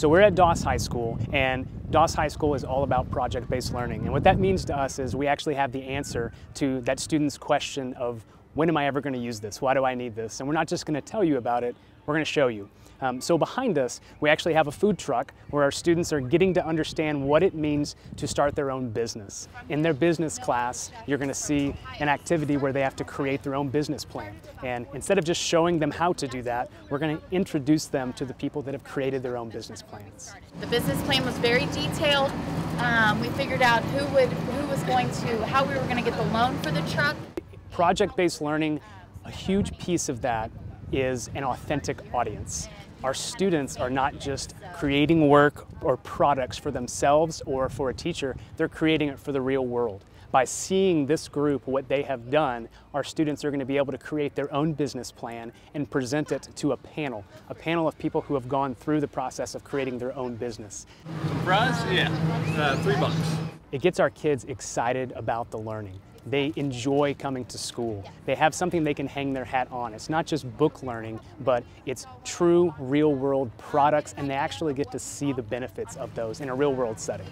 So we're at Doss High School, and Doss High School is all about project-based learning. And what that means to us is we actually have the answer to that student's question of when am I ever going to use this? Why do I need this? And we're not just going to tell you about it, we're going to show you. Um, so behind us, we actually have a food truck where our students are getting to understand what it means to start their own business. In their business class, you're going to see an activity where they have to create their own business plan. And instead of just showing them how to do that, we're going to introduce them to the people that have created their own business plans. The business plan was very detailed. Um, we figured out who would who was going to how we were going to get the loan for the truck. Project-based learning, a huge piece of that is an authentic audience. Our students are not just creating work or products for themselves or for a teacher, they're creating it for the real world. By seeing this group, what they have done, our students are going to be able to create their own business plan and present it to a panel, a panel of people who have gone through the process of creating their own business. Fries? Yeah, uh, three bucks. It gets our kids excited about the learning. They enjoy coming to school. They have something they can hang their hat on. It's not just book learning, but it's true real world products and they actually get to see the benefits of those in a real world setting.